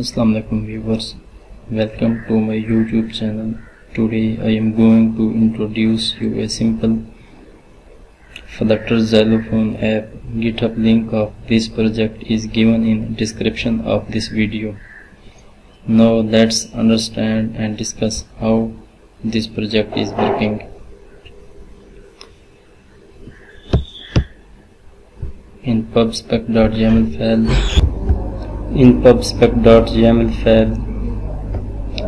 Assalamualaikum viewers. Welcome to my youtube channel. Today I am going to introduce you a simple Flutter xylophone app. Github link of this project is given in description of this video. Now let's understand and discuss how this project is working. In pubspec.yaml file in pubspec.yaml file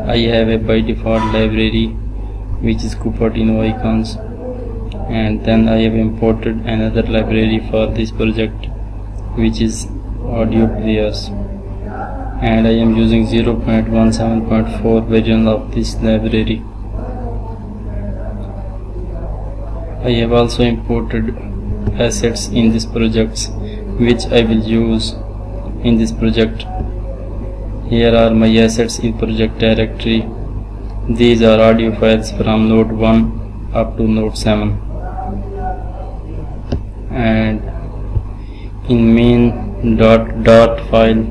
I have a by default library which is Cupertino icons. And then I have imported another library for this project which is audio players. And I am using 0.17.4 version of this library. I have also imported assets in this project which I will use in this project. Here are my assets in project directory. These are audio files from node 1 up to node 7 and in main dot dart file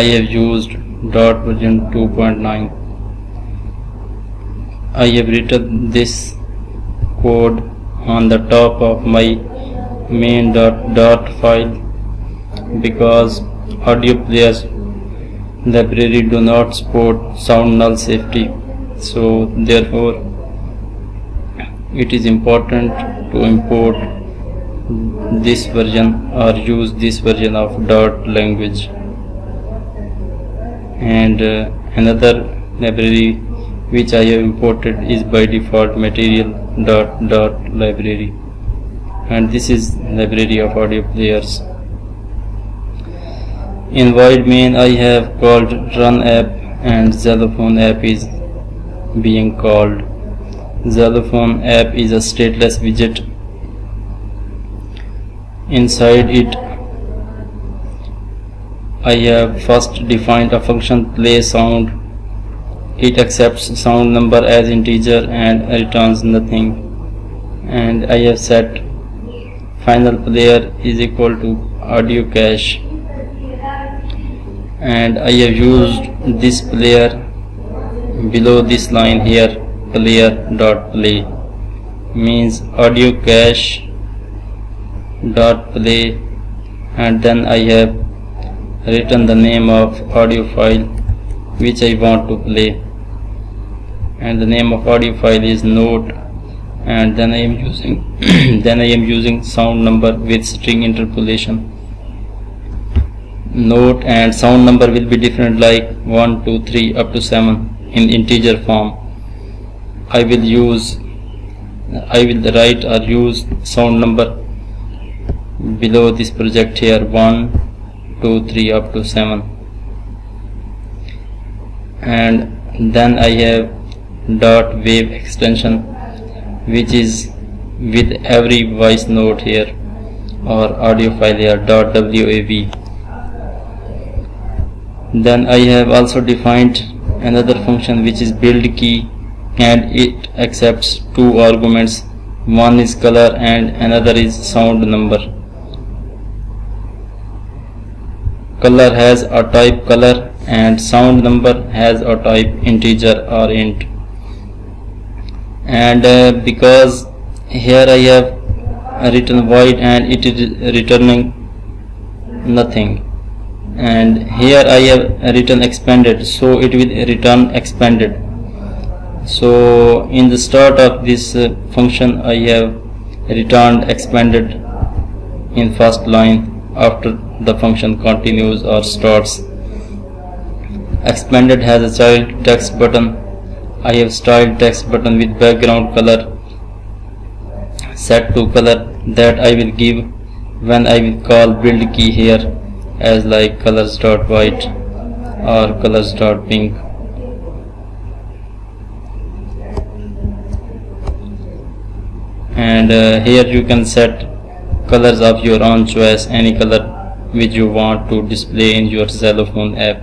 I have used dart version 2.9 I have written this code on the top of my main dot dart file because audio players library do not support sound null safety. So therefore it is important to import this version or use this version of dart language. And uh, another library which I have imported is by default material dot dart library. And this is library of audio players in void main I have called run app and xylophone app is being called. Xylophone app is a stateless widget. Inside it I have first defined a function play sound. It accepts sound number as integer and returns nothing. And I have set final player is equal to audio cache and I have used this player below this line here player dot play means audio cache dot play. And then I have written the name of audio file which I want to play. And the name of audio file is note and then I am using then I am using sound number with string interpolation note and sound number will be different like 1 2 3 up to 7 in integer form. I will use I will write or use sound number below this project here 1 2 3 up to 7 and then I have dot wave extension which is with every voice note here or audio file here dot wav then I have also defined another function which is build key and it accepts two arguments. One is color and another is sound number. Color has a type color and sound number has a type integer or int. And uh, because here I have written void and it is returning nothing and here I have written expanded. So it will return expanded. So in the start of this uh, function I have returned expanded in first line. After the function continues or starts expanded has a child text button. I have styled text button with background color set to color that I will give when I will call build key here as like colors dot white or colors dot pink. And uh, here you can set colors of your own choice any color which you want to display in your xylophone app.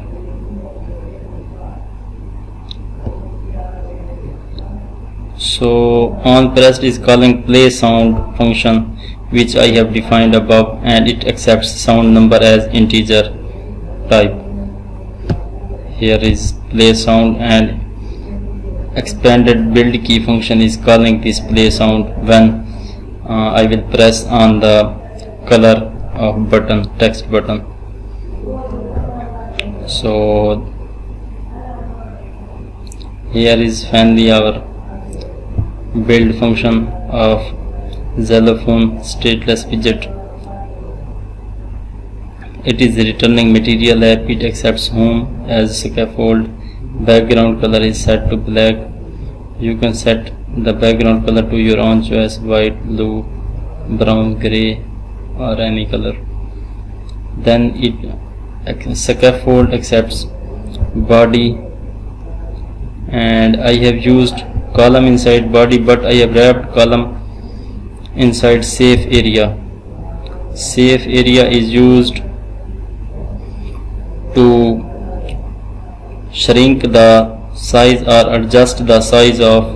So on pressed is calling play sound function which I have defined above and it accepts sound number as integer type. Here is play sound and expanded build key function is calling this play sound when uh, I will press on the color of button text button. So here is finally our build function of xylophone stateless widget. It is returning material app. It accepts home as scaffold. Background color is set to black. You can set the background color to your own choice white blue brown gray or any color. Then it scaffold accepts body. And I have used column inside body but I have wrapped column inside safe area. Safe area is used to shrink the size or adjust the size of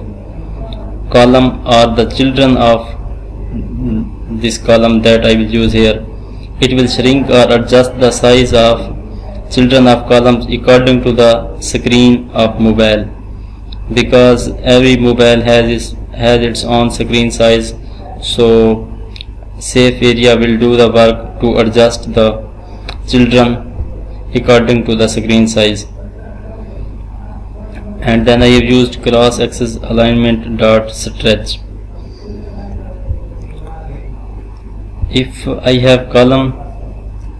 column or the children of this column that I will use here. It will shrink or adjust the size of children of columns according to the screen of mobile. Because every mobile has its, has its own screen size so safe area will do the work to adjust the children according to the screen size. And then I have used cross axis alignment dot stretch. If I have column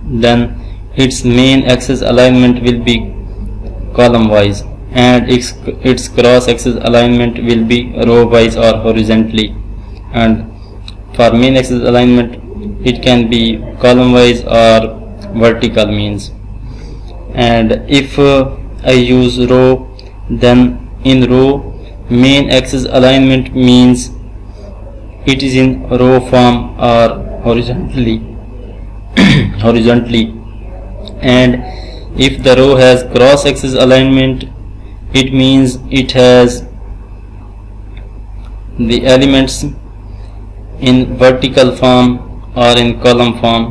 then its main axis alignment will be column wise and its, its cross axis alignment will be row wise or horizontally. And for main axis alignment it can be column wise or vertical means. And if uh, I use row then in row main axis alignment means it is in row form or horizontally horizontally. And if the row has cross axis alignment it means it has the elements in vertical form or in column form.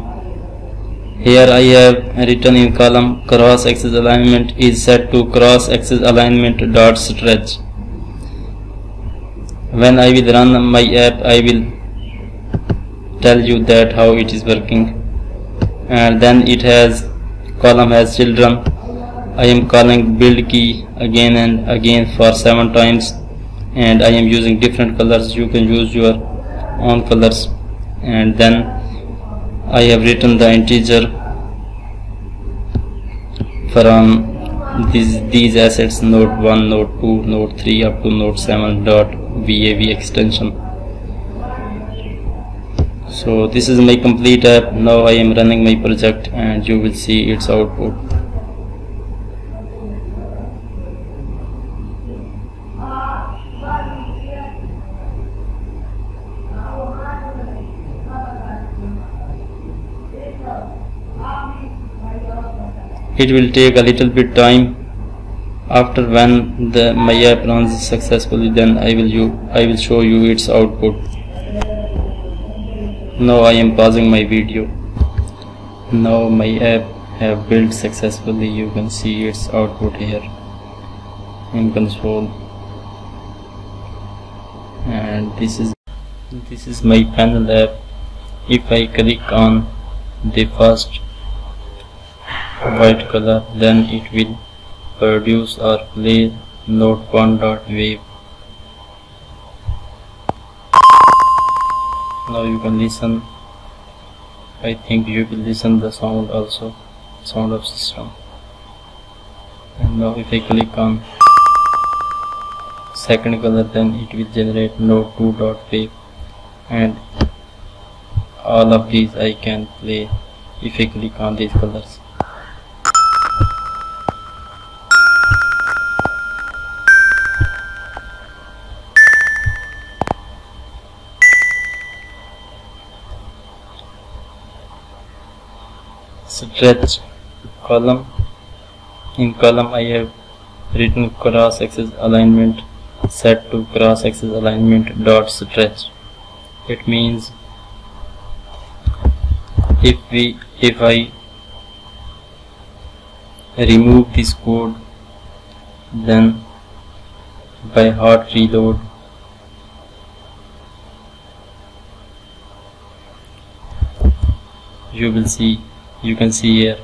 Here I have written in column cross axis alignment is set to cross axis alignment dot stretch. When I will run my app I will tell you that how it is working. And then it has column has children. I am calling build key again and again for 7 times. And I am using different colors. You can use your own colors and then I have written the integer from these these assets node 1 node 2 node 3 up to node 7 dot vav extension. So this is my complete app. Now I am running my project and you will see its output it will take a little bit time. After when the my app runs successfully then I will you I will show you its output. Now I am pausing my video. Now my app have built successfully. You can see its output here in console and this is this is my panel app. If I click on the first white color then it will produce or play note 1 dot wave. Now you can listen. I think you will listen the sound also sound of system. And now if I click on second color then it will generate note 2 dot wave. And all of these I can play if I click on these colors stretch column in column I have written cross axis alignment set to cross axis alignment dot stretch. It means if we if I remove this code then by hot reload you will see you can see here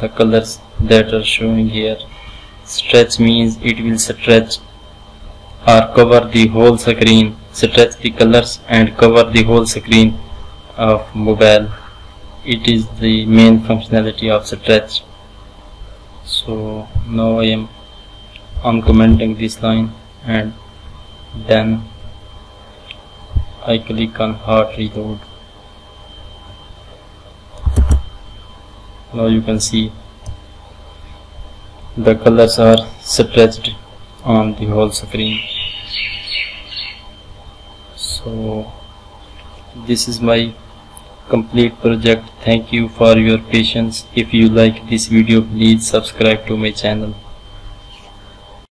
the colors that are showing here. Stretch means it will stretch or cover the whole screen. Stretch the colors and cover the whole screen of mobile. It is the main functionality of stretch. So now I am uncommenting this line and then I click on hot reload now you can see the colors are stretched on the whole screen. So this is my complete project. Thank you for your patience. If you like this video please subscribe to my channel